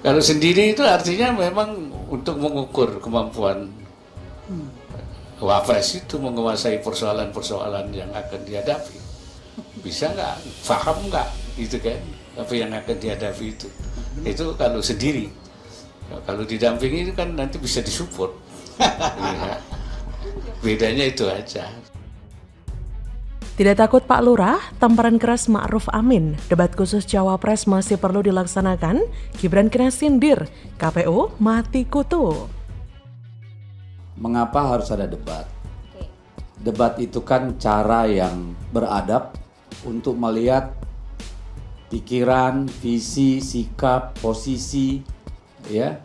Kalau sendiri itu artinya memang untuk mengukur kemampuan wapres itu menguasai persoalan-persoalan yang akan dihadapi. Bisa nggak? Paham nggak? Itu kan apa yang akan dihadapi itu. Itu kalau sendiri. Kalau didampingi itu kan nanti bisa disupport. Iya. Bedanya itu aja. Tidak takut Pak Lurah, tamparan keras Ma'ruf Amin. Debat khusus Cawapres masih perlu dilaksanakan. Gibran kena sindir. KPU mati kutu. Mengapa harus ada debat? Debat itu kan cara yang beradab untuk melihat pikiran, visi, sikap, posisi, ya,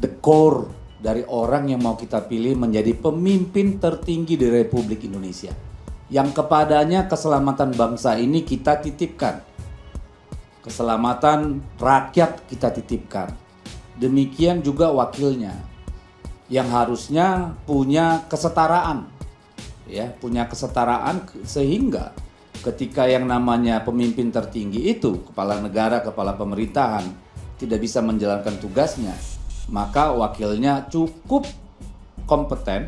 the core dari orang yang mau kita pilih menjadi pemimpin tertinggi di Republik Indonesia yang kepadanya keselamatan bangsa ini kita titipkan. Keselamatan rakyat kita titipkan. Demikian juga wakilnya yang harusnya punya kesetaraan. Ya, punya kesetaraan sehingga ketika yang namanya pemimpin tertinggi itu kepala negara, kepala pemerintahan tidak bisa menjalankan tugasnya, maka wakilnya cukup kompeten,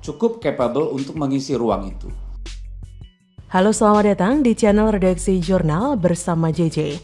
cukup capable untuk mengisi ruang itu. Halo selamat datang di channel Redaksi Jurnal bersama JJ.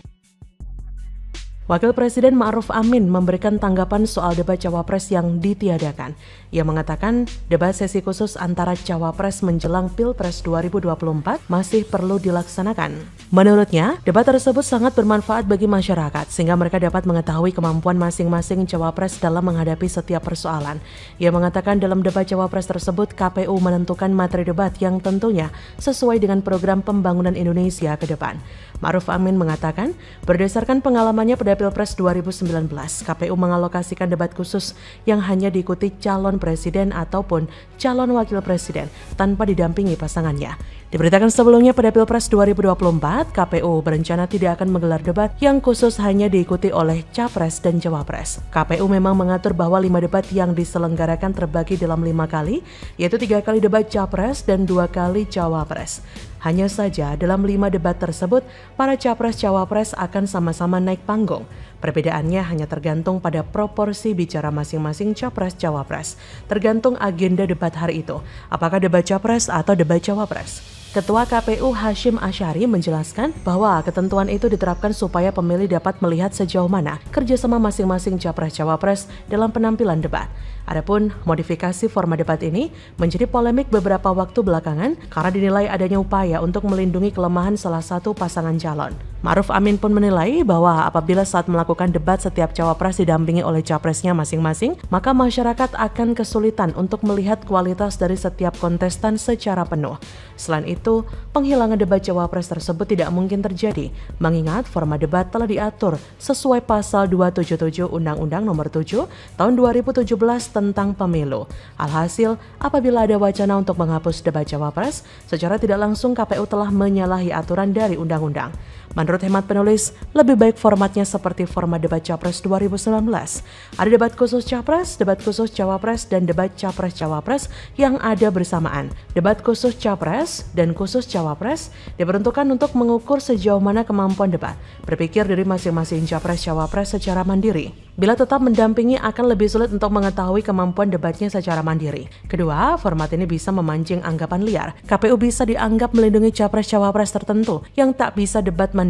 Wakil Presiden Ma'ruf Amin memberikan tanggapan soal debat Cawapres yang ditiadakan. Ia mengatakan debat sesi khusus antara Cawapres menjelang Pilpres 2024 masih perlu dilaksanakan. Menurutnya, debat tersebut sangat bermanfaat bagi masyarakat sehingga mereka dapat mengetahui kemampuan masing-masing Cawapres dalam menghadapi setiap persoalan. Ia mengatakan dalam debat Cawapres tersebut KPU menentukan materi debat yang tentunya sesuai dengan program pembangunan Indonesia ke depan. Ma'ruf Amin mengatakan, berdasarkan pengalamannya pada Pilpres 2019, KPU mengalokasikan debat khusus yang hanya diikuti calon presiden ataupun calon wakil presiden tanpa didampingi pasangannya. Diberitakan sebelumnya pada Pilpres 2024, KPU berencana tidak akan menggelar debat yang khusus hanya diikuti oleh Capres dan Cawapres. KPU memang mengatur bahwa lima debat yang diselenggarakan terbagi dalam lima kali, yaitu tiga kali debat Capres dan dua kali Cawapres. Hanya saja dalam lima debat tersebut, para capres-cawapres akan sama-sama naik panggung. Perbedaannya hanya tergantung pada proporsi bicara masing-masing capres-cawapres, tergantung agenda debat hari itu, apakah debat capres atau debat cawapres. Ketua KPU Hashim Asyari menjelaskan bahwa ketentuan itu diterapkan supaya pemilih dapat melihat sejauh mana kerjasama masing-masing capres-cawapres dalam penampilan debat. Adapun modifikasi format debat ini menjadi polemik beberapa waktu belakangan karena dinilai adanya upaya untuk melindungi kelemahan salah satu pasangan calon. Maruf Amin pun menilai bahwa apabila saat melakukan debat setiap cawapres didampingi oleh capresnya masing-masing, maka masyarakat akan kesulitan untuk melihat kualitas dari setiap kontestan secara penuh. Selain itu, penghilangan debat cawapres tersebut tidak mungkin terjadi, mengingat format debat telah diatur sesuai pasal 277 Undang-Undang Nomor 7 Tahun 2017 tentang pemilu. Alhasil, apabila ada wacana untuk menghapus debat cawapres, secara tidak langsung KPU telah menyalahi aturan dari undang-undang. Menurut hemat penulis, lebih baik formatnya seperti format debat Capres 2019. Ada debat khusus Capres, debat khusus Cawapres, dan debat Capres-Cawapres yang ada bersamaan. Debat khusus Capres dan khusus Cawapres diperuntukkan untuk mengukur sejauh mana kemampuan debat, berpikir dari masing-masing Capres-Cawapres secara mandiri. Bila tetap mendampingi akan lebih sulit untuk mengetahui kemampuan debatnya secara mandiri. Kedua, format ini bisa memancing anggapan liar. KPU bisa dianggap melindungi capres-cawapres tertentu yang tak bisa debat mandiri.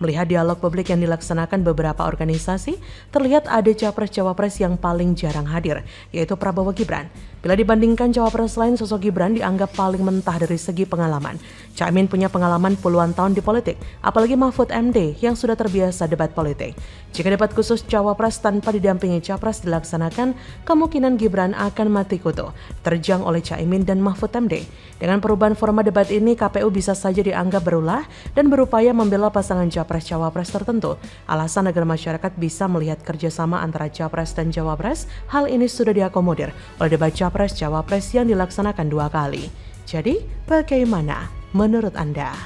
Melihat dialog publik yang dilaksanakan beberapa organisasi, terlihat ada capres-cawapres yang paling jarang hadir, yaitu Prabowo Gibran. Bila dibandingkan cawapres lain, sosok Gibran dianggap paling mentah dari segi pengalaman. Caimin punya pengalaman puluhan tahun di politik, apalagi Mahfud MD yang sudah terbiasa debat politik. Jika debat khusus cawapres tanpa didampingi capres dilaksanakan, kemungkinan Gibran akan mati kutu, terjang oleh Caimin dan Mahfud MD. Dengan perubahan format debat ini, KPU bisa saja dianggap berulah dan berupaya membela pasangan capres-cawapres tertentu. Alasan agar masyarakat bisa melihat kerjasama antara capres dan cawapres, hal ini sudah diakomodir oleh debat capres Capres-Cawapres yang dilaksanakan dua kali. Jadi, bagaimana menurut Anda?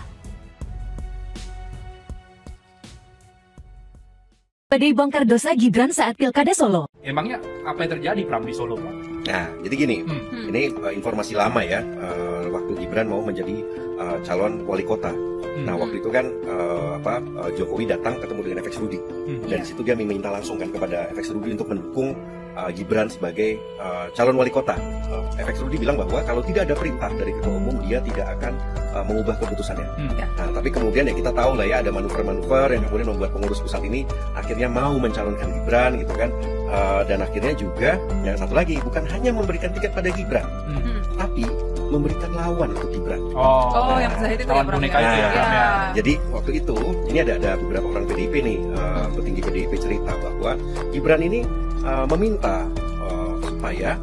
Badai bongkar dosa Gibran saat Pilkada Solo. Emangnya apa yang terjadi Pram di Solo, Pak? Nah, jadi gini, Hmm. ini uh, informasi lama ya, uh, waktu Gibran mau menjadi uh, calon wali kota. Nah waktu itu kan uh, apa uh, Jokowi datang ketemu dengan FX Rudi Hmm. dan di situ dia meminta langsung kan kepada FX Rudi untuk mendukung uh, Gibran sebagai uh, calon wali kota. Uh, FX Rudi bilang bahwa kalau tidak ada perintah dari ketua umum dia tidak akan uh, mengubah keputusannya. Hmm. Nah tapi kemudian ya kita tahu lah ya ada manuver-manuver yang kemudian membuat pengurus pusat ini akhirnya mau mencalonkan Gibran gitu kan. Uh, dan akhirnya juga yang satu lagi bukan hanya memberikan tiket pada Gibran, Hmm. tapi memberikan lawan untuk Gibran. Oh, Oh, yang Zahid itu lawan ya, boneka ya? itu ya, ya. Iya. Jadi waktu itu ini ada ada beberapa orang PDIP nih uh, petinggi PDIP cerita bahwa Gibran ini uh, meminta uh, supaya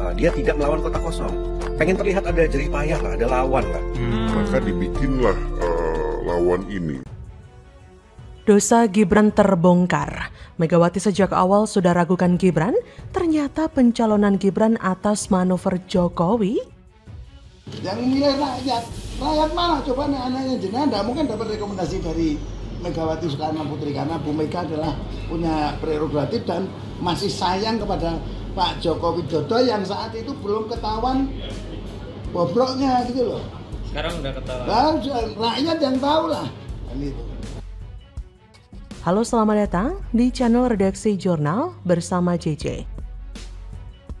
uh, dia tidak melawan kota kosong. Pengen terlihat ada jerih payah lah, ada lawan lah. Hmm. maka dibikinlah eh, lawan ini. Dosa Gibran terbongkar. Megawati sejak awal sudah ragukan Gibran, ternyata pencalonan Gibran atas manuver Jokowi yang milih rakyat rakyat mana coba nih anaknya jenengan tidak mungkin dapat rekomendasi dari Megawati Soekarno Putri karena Bu Mega adalah punya prerogatif dan masih sayang kepada Pak Joko Widodo yang saat itu belum ketahuan bobroknya gitu loh. Sekarang udah ketahuan. Nah, rakyat yang tahu lah kan itu. Halo selamat datang di channel Redaksi Jurnal bersama JJ.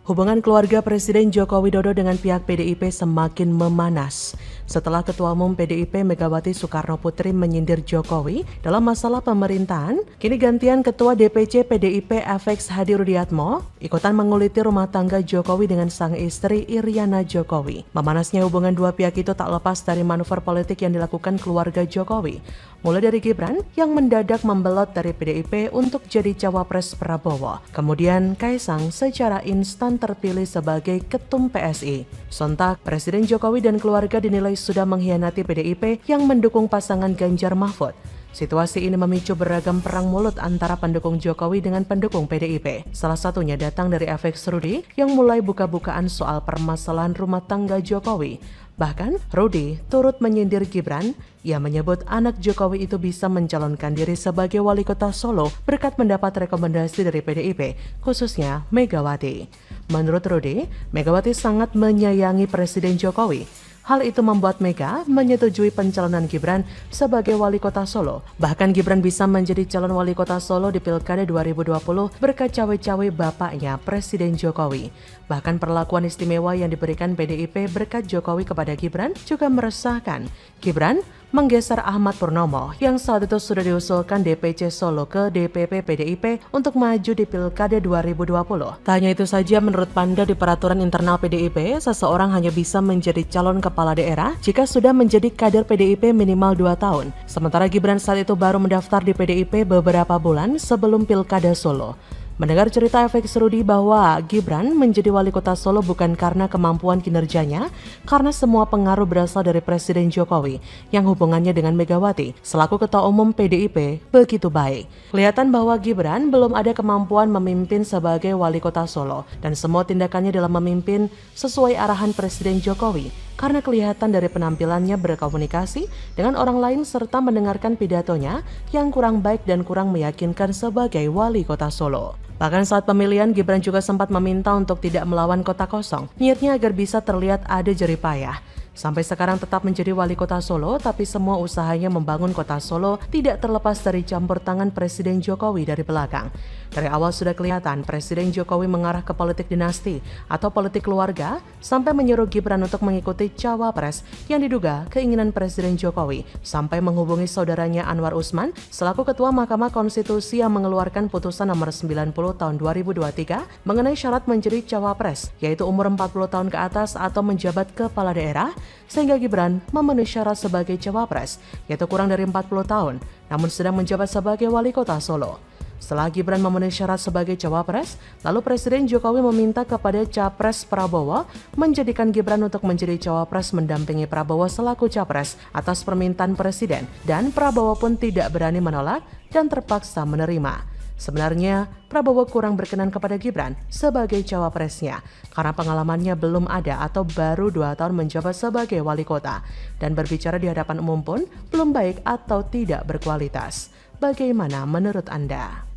Hubungan keluarga Presiden Joko Widodo dengan pihak PDIP semakin memanas setelah Ketua Umum PDIP Megawati Soekarno Putri menyindir Jokowi dalam masalah pemerintahan. Kini gantian Ketua DPC PDIP FX Hadi Rudiatmo ikutan menguliti rumah tangga Jokowi dengan sang istri Iriana Jokowi. Memanasnya hubungan dua pihak itu tak lepas dari manuver politik yang dilakukan keluarga Jokowi. Mulai dari Gibran yang mendadak membelot dari PDIP untuk jadi cawapres Prabowo. Kemudian Kaisang secara instan terpilih sebagai ketum PSI. Sontak, Presiden Jokowi dan keluarga dinilai sudah mengkhianati PDIP yang mendukung pasangan Ganjar Mahfud. Situasi ini memicu beragam perang mulut antara pendukung Jokowi dengan pendukung PDIP. Salah satunya datang dari FX Rudi yang mulai buka-bukaan soal permasalahan rumah tangga Jokowi. Bahkan, Rudi turut menyindir Gibran. Ia menyebut anak Jokowi itu bisa mencalonkan diri sebagai wali kota Solo berkat mendapat rekomendasi dari PDIP, khususnya Megawati. Menurut Rudi, Megawati sangat menyayangi Presiden Jokowi. Hal itu membuat Mega menyetujui pencalonan Gibran sebagai wali kota Solo. Bahkan Gibran bisa menjadi calon wali kota Solo di Pilkada 2020 berkat cawe-cawe bapaknya Presiden Jokowi. Bahkan perlakuan istimewa yang diberikan PDIP berkat Jokowi kepada Gibran juga meresahkan. Gibran menggeser Ahmad Purnomo yang saat itu sudah diusulkan DPC Solo ke DPP PDIP untuk maju di Pilkada 2020. Tak hanya itu saja menurut Panda di peraturan internal PDIP, seseorang hanya bisa menjadi calon kepala daerah jika sudah menjadi kader PDIP minimal 2 tahun. Sementara Gibran saat itu baru mendaftar di PDIP beberapa bulan sebelum Pilkada Solo. Mendengar cerita FX Rudi bahwa Gibran menjadi wali kota Solo bukan karena kemampuan kinerjanya, karena semua pengaruh berasal dari Presiden Jokowi yang hubungannya dengan Megawati selaku ketua umum PDIP begitu baik. Kelihatan bahwa Gibran belum ada kemampuan memimpin sebagai wali kota Solo dan semua tindakannya dalam memimpin sesuai arahan Presiden Jokowi karena kelihatan dari penampilannya berkomunikasi dengan orang lain serta mendengarkan pidatonya yang kurang baik dan kurang meyakinkan sebagai wali kota Solo. Bahkan saat pemilihan, Gibran juga sempat meminta untuk tidak melawan kota kosong. Niatnya agar bisa terlihat ada jerih payah. Sampai sekarang tetap menjadi wali kota Solo, tapi semua usahanya membangun kota Solo tidak terlepas dari campur tangan Presiden Jokowi dari belakang. Dari awal sudah kelihatan Presiden Jokowi mengarah ke politik dinasti atau politik keluarga sampai menyuruh Gibran untuk mengikuti cawapres yang diduga keinginan Presiden Jokowi sampai menghubungi saudaranya Anwar Usman selaku Ketua Mahkamah Konstitusi yang mengeluarkan putusan nomor 90 tahun 2023 mengenai syarat menjadi cawapres yaitu umur 40 tahun ke atas atau menjabat kepala daerah sehingga Gibran memenuhi syarat sebagai cawapres yaitu kurang dari 40 tahun namun sedang menjabat sebagai wali kota Solo. Setelah Gibran memenuhi syarat sebagai cawapres, lalu Presiden Jokowi meminta kepada Capres Prabowo menjadikan Gibran untuk menjadi cawapres mendampingi Prabowo selaku capres atas permintaan Presiden dan Prabowo pun tidak berani menolak dan terpaksa menerima. Sebenarnya, Prabowo kurang berkenan kepada Gibran sebagai cawapresnya karena pengalamannya belum ada atau baru dua tahun menjabat sebagai wali kota dan berbicara di hadapan umum pun belum baik atau tidak berkualitas. Bagaimana menurut Anda?